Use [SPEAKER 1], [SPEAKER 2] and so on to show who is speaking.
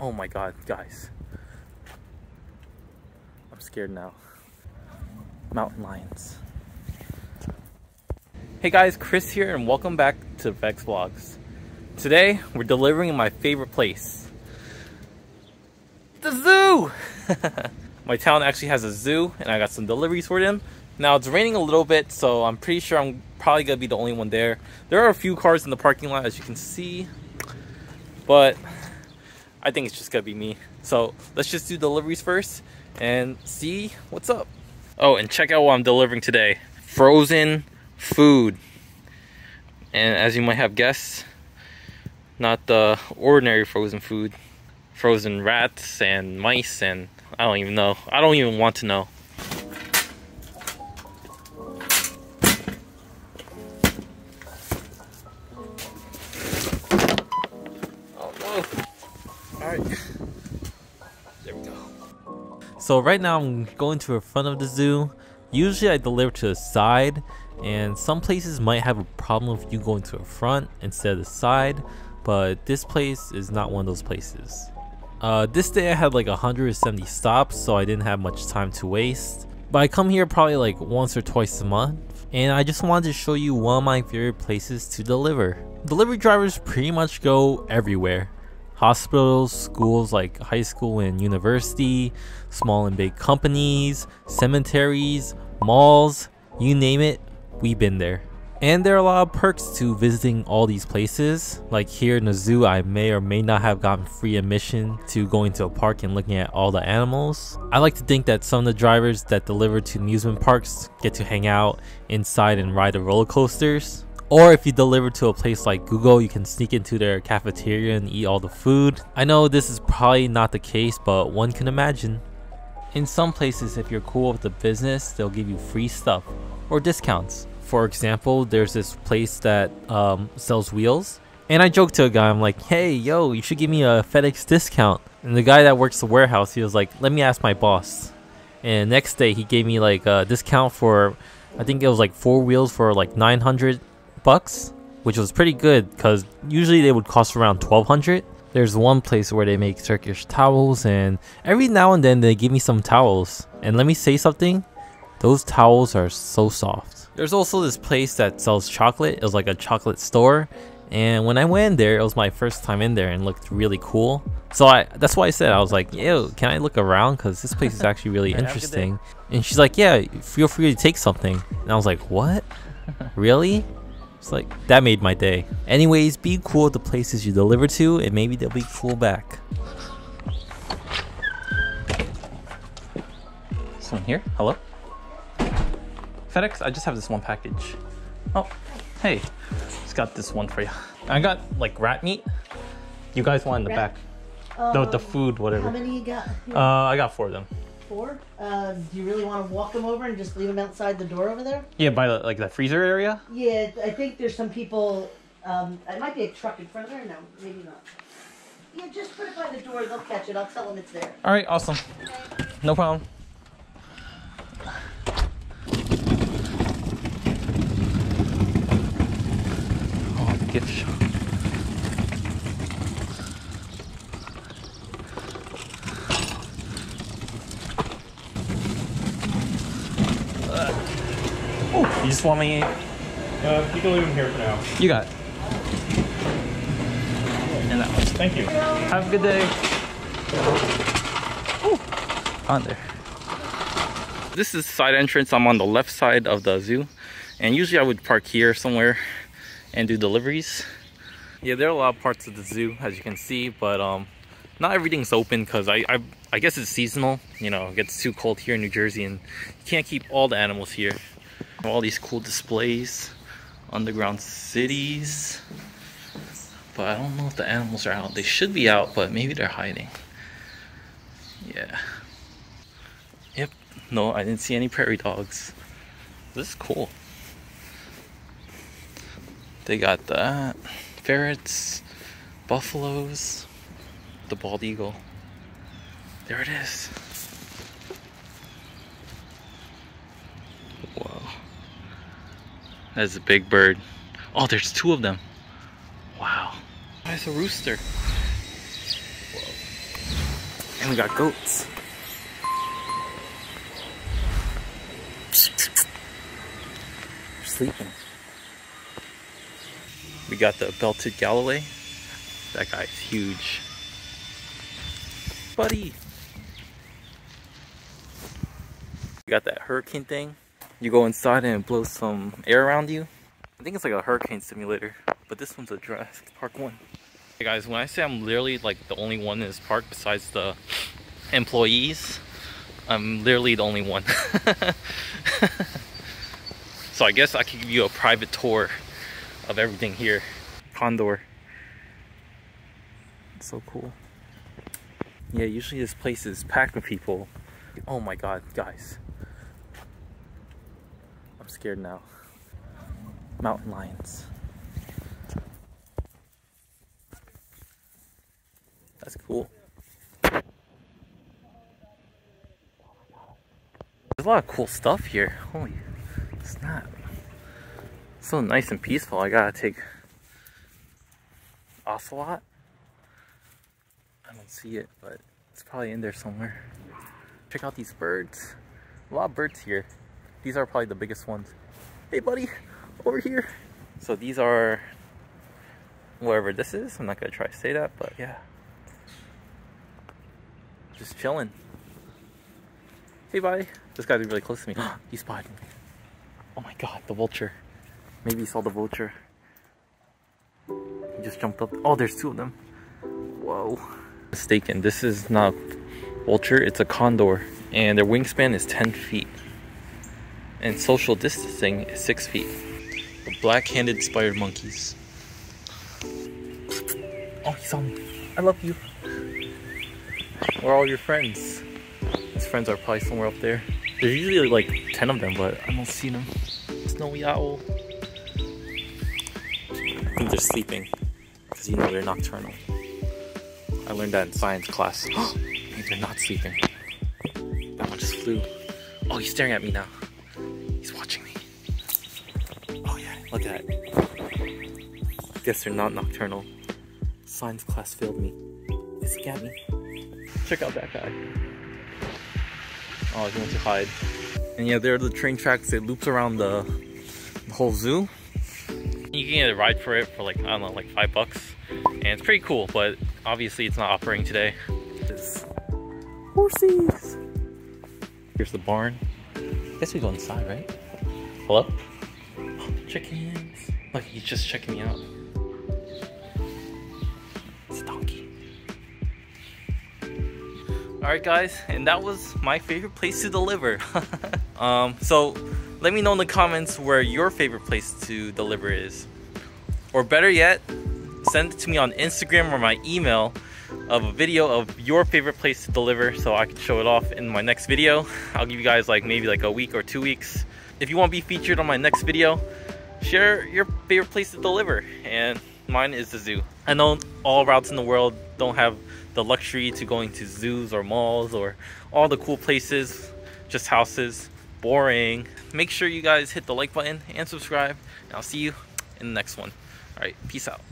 [SPEAKER 1] Oh my god, guys. I'm scared now. Mountain lions. Hey guys, Chris here and welcome back to FedEx Vlogs. Today, we're delivering my favorite place. The zoo! my town actually has a zoo and I got some deliveries for them. Now it's raining a little bit, so I'm pretty sure I'm probably gonna be the only one there. There are a few cars in the parking lot as you can see, but I think it's just gonna be me. So let's just do deliveries first and see what's up. Oh, and check out what I'm delivering today. Frozen food. And as you might have guessed, not the ordinary frozen food. Frozen rats and mice and I don't even know. I don't even want to know. So right now I'm going to the front of the zoo. Usually I deliver to the side and some places might have a problem with you going to the front instead of the side but this place is not one of those places. Uh, this day I had like 170 stops so I didn't have much time to waste. But I come here probably like once or twice a month and I just wanted to show you one of my favorite places to deliver. Delivery drivers pretty much go everywhere hospitals, schools like high school and university, small and big companies, cemeteries, malls, you name it, we've been there. And there are a lot of perks to visiting all these places. Like here in the zoo, I may or may not have gotten free admission to going to a park and looking at all the animals. I like to think that some of the drivers that deliver to amusement parks get to hang out inside and ride the roller coasters. Or if you deliver to a place like Google, you can sneak into their cafeteria and eat all the food. I know this is probably not the case, but one can imagine. In some places, if you're cool with the business, they'll give you free stuff or discounts. For example, there's this place that um, sells wheels. And I joked to a guy, I'm like, hey, yo, you should give me a FedEx discount. And the guy that works the warehouse, he was like, let me ask my boss. And next day, he gave me like a discount for, I think it was like four wheels for like 900 bucks, which was pretty good because usually they would cost around 1200 there's one place where they make Turkish towels and every now and then they give me some towels. And let me say something, those towels are so soft. There's also this place that sells chocolate. It was like a chocolate store. And when I went in there, it was my first time in there and looked really cool. So I that's why I said I was like, yo, can I look around? Because this place is actually really interesting. And she's like, yeah, feel free to take something. And I was like, what? really? It's like, that made my day. Anyways, be cool at the places you deliver to, and maybe they'll be cool back. Someone here, hello? FedEx, I just have this one package. Oh, hey, just got this one for you. I got like rat meat. You guys want in the rat? back. Um, the, the food, whatever.
[SPEAKER 2] How many you got?
[SPEAKER 1] Uh, I got four of them
[SPEAKER 2] Uh, do you really want to walk them over and just leave them outside the door over there?
[SPEAKER 1] Yeah, by the, like the freezer area.
[SPEAKER 2] Yeah, I think there's some people. Um, it might be a truck in front of there. No, maybe not. Yeah, just put it by the door. They'll catch it. I'll tell them it's there.
[SPEAKER 1] All right, awesome. Okay. No problem. Oh, gift shop. You just want me?
[SPEAKER 3] Uh, you can leave them here for now.
[SPEAKER 1] You got it.
[SPEAKER 3] And that one. Thank you.
[SPEAKER 1] Have a good day. Ooh, on there. This is side entrance. I'm on the left side of the zoo. And usually I would park here somewhere and do deliveries. Yeah, there are a lot of parts of the zoo, as you can see, but um, not everything's open because I, I, I guess it's seasonal. You know, it gets too cold here in New Jersey and you can't keep all the animals here. All these cool displays, underground cities. But I don't know if the animals are out. They should be out, but maybe they're hiding. Yeah. Yep. No, I didn't see any prairie dogs. This is cool. They got that. Ferrets, buffaloes, the bald eagle. There it is. That's a big bird. Oh, there's two of them. Wow. That's a rooster. Whoa. And we got goats. They're sleeping. We got the belted Galloway. That guy's huge. Buddy! We got that hurricane thing. You go inside and it blows some air around you. I think it's like a hurricane simulator, but this one's a Jurassic Park one. Hey guys, when I say I'm literally like the only one in this park besides the employees, I'm literally the only one. so I guess I could give you a private tour of everything here. Condor. It's so cool. Yeah, usually this place is packed with people. Oh my god, guys. Scared now. Mountain lions. That's cool. There's a lot of cool stuff here. Holy snap. So nice and peaceful. I gotta take Ocelot. I don't see it, but it's probably in there somewhere. Check out these birds. A lot of birds here. These are probably the biggest ones. Hey buddy, over here. So these are wherever this is. I'm not gonna try to say that, but yeah. Just chilling. Hey buddy. This guy's really close to me. he spotted me. Oh my god, the vulture. Maybe he saw the vulture. He just jumped up. Oh, there's two of them. Whoa. Mistaken. This is not vulture, it's a condor. And their wingspan is 10 feet. And social distancing is 6 feet. The black-handed spider monkeys. Oh, he saw me. I love you. Where are all your friends? His friends are probably somewhere up there. There's usually like 10 of them, but I don't see them. Snowy owl. I think they're sleeping because you know they're nocturnal. I learned that in science class. they're not sleeping. That one just flew. Oh, he's staring at me now. He's watching me. Oh yeah, look at that. Guess they're not nocturnal. Science class failed me. Is he at me? Check out that guy. Oh, he went to hide. And yeah, there are the train tracks. It loops around the, the whole zoo. You can get a ride for it for like, I don't know, like five bucks. And it's pretty cool, but obviously it's not operating today. It's horses. Here's the barn. Guess we go inside, right? Hello? Chickens. Look, he's just checking me out. It's a donkey. Alright guys, and that was my favorite place to deliver. um, so let me know in the comments where your favorite place to deliver is. Or better yet, send it to me on Instagram or my email of a video of your favorite place to deliver so I can show it off in my next video. I'll give you guys like maybe like a week or two weeks. If you want to be featured on my next video, share your favorite place to deliver and mine is the zoo. I know all routes in the world don't have the luxury to going to zoos or malls or all the cool places, just houses. Boring. Make sure you guys hit the like button and subscribe and I'll see you in the next one. Alright, peace out.